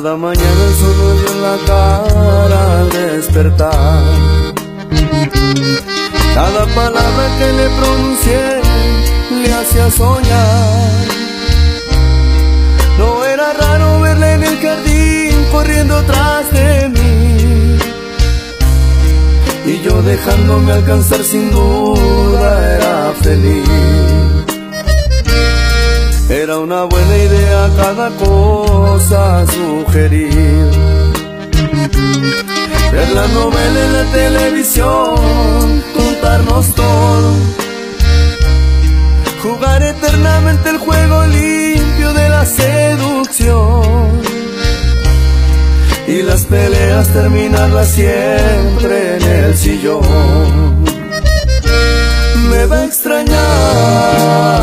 Cada mañana el sol en la cara al despertar. Cada palabra que le pronuncié le hacía soñar. No era raro verle en el jardín corriendo tras de mí. Y yo dejándome alcanzar sin duda era feliz. Era una buena idea cada cosa Ver la novela en la televisión, contarnos todo. Jugar eternamente el juego limpio de la seducción. Y las peleas terminarlas siempre en el sillón. Me va a extrañar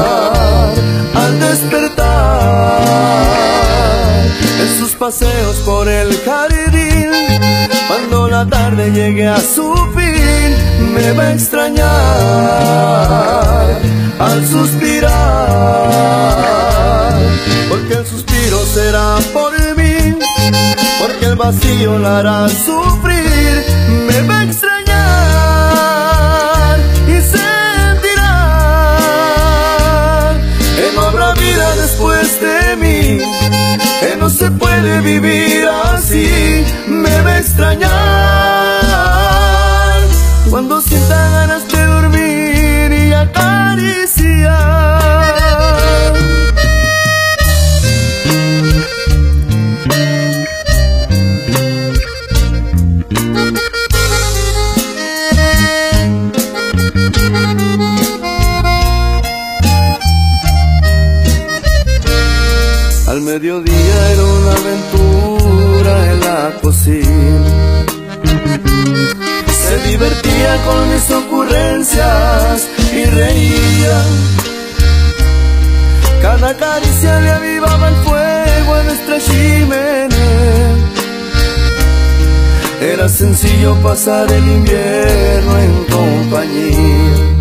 paseos por el jardín. Cuando la tarde llegue a su fin, me va a extrañar al suspirar. Porque el suspiro será por mí, porque el vacío la hará sufrir. Puede vivir así. Me va a extrañar Al mediodía era una aventura en la cocina. Se divertía con mis ocurrencias y reía. Cada caricia le avivaba el fuego a nuestra chimenea. Era sencillo pasar el invierno en compañía.